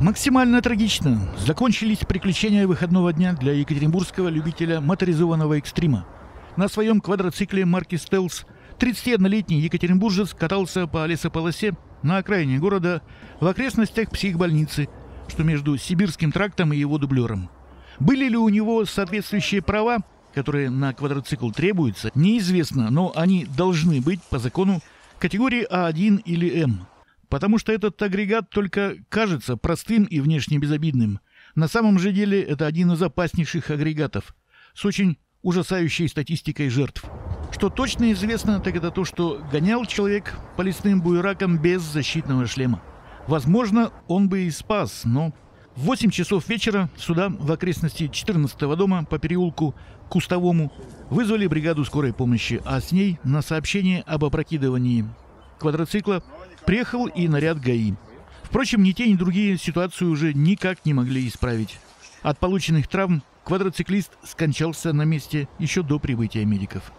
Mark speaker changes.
Speaker 1: Максимально трагично закончились приключения выходного дня для екатеринбургского любителя моторизованного экстрима. На своем квадроцикле марки «Стелс» 31-летний екатеринбуржец катался по лесополосе на окраине города в окрестностях психбольницы, что между Сибирским трактом и его дублером. Были ли у него соответствующие права, которые на квадроцикл требуются, неизвестно, но они должны быть по закону категории А1 или М – Потому что этот агрегат только кажется простым и внешне безобидным. На самом же деле это один из опаснейших агрегатов с очень ужасающей статистикой жертв. Что точно известно, так это то, что гонял человек по лесным буеракам без защитного шлема. Возможно, он бы и спас, но в 8 часов вечера сюда, в окрестности 14 дома по переулку Кустовому, вызвали бригаду скорой помощи, а с ней на сообщение об опрокидывании квадроцикла Приехал и наряд ГАИ. Впрочем, ни те, ни другие ситуацию уже никак не могли исправить. От полученных травм квадроциклист скончался на месте еще до прибытия медиков.